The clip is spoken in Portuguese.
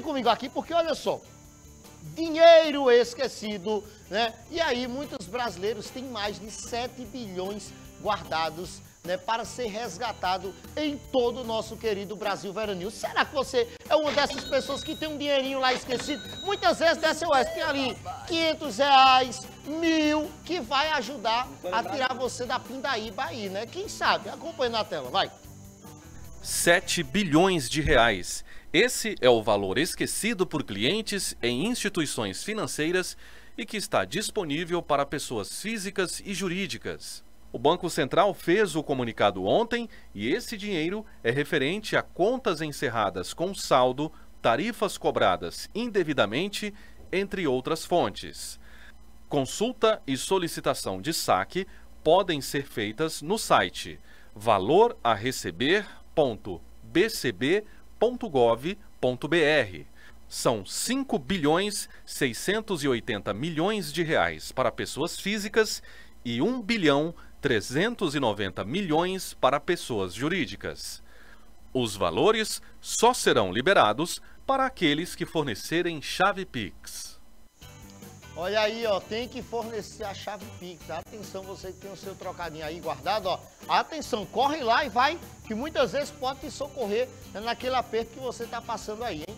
comigo aqui porque olha só, dinheiro esquecido, né? E aí muitos brasileiros têm mais de 7 bilhões guardados né, para ser resgatado em todo o nosso querido Brasil Veranil. Será que você é uma dessas pessoas que tem um dinheirinho lá esquecido? Muitas vezes dessa Oeste tem ali 500 reais, mil, que vai ajudar a tirar você da pindaíba aí, né? Quem sabe? Acompanhe na tela, vai. 7 bilhões de reais. Esse é o valor esquecido por clientes em instituições financeiras e que está disponível para pessoas físicas e jurídicas. O Banco Central fez o comunicado ontem e esse dinheiro é referente a contas encerradas com saldo, tarifas cobradas indevidamente, entre outras fontes. Consulta e solicitação de saque podem ser feitas no site valorareceber.bcb.gov.br. São 5 bilhões 680 milhões de reais para pessoas físicas e 1 bilhão 390 milhões para pessoas jurídicas. Os valores só serão liberados para aqueles que fornecerem chave Pix. Olha aí, ó, tem que fornecer a chave Pix. Atenção, você que tem o seu trocadinho aí guardado, ó. Atenção, corre lá e vai, que muitas vezes pode te socorrer naquele aperto que você está passando aí, hein?